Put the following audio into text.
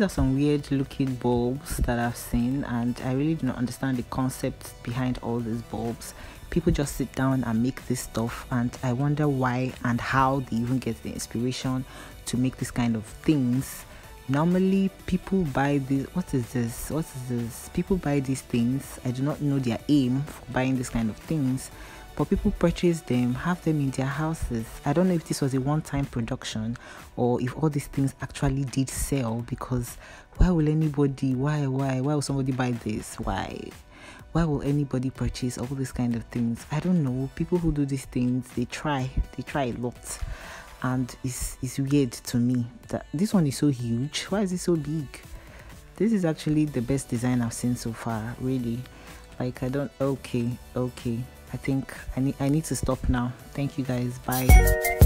are some weird looking bulbs that I've seen, and I really do not understand the concept behind all these bulbs. People just sit down and make this stuff, and I wonder why and how they even get the inspiration to make this kind of things. Normally, people buy this. What is this? What is this? People buy these things. I do not know their aim for buying this kind of things but people purchase them, have them in their houses. I don't know if this was a one time production or if all these things actually did sell because why will anybody, why, why, why will somebody buy this? Why? Why will anybody purchase all these kind of things? I don't know. People who do these things, they try, they try a lot. And it's, it's weird to me that this one is so huge. Why is it so big? This is actually the best design I've seen so far, really. Like, I don't, okay, okay. I think I need I need to stop now. Thank you guys. Bye.